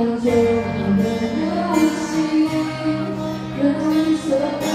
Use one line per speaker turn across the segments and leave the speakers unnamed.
让久你的流星，让色。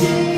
see.